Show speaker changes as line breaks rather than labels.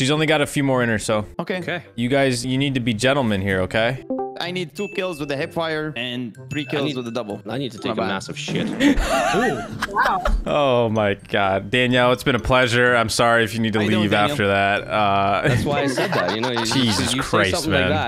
She's only got a few more in her, so
Okay.
Okay.
you guys, you need to be gentlemen here, okay?
I need two kills with the hipfire and three kills
need-
with the double.
I need to take a
bad.
massive shit.
Wow.
Oh my God, Danielle, it's been a pleasure. I'm sorry if you need to
I
leave after that. Uh,
That's why I said that. You know, you,
Jesus
you
Christ,
say
man.
like.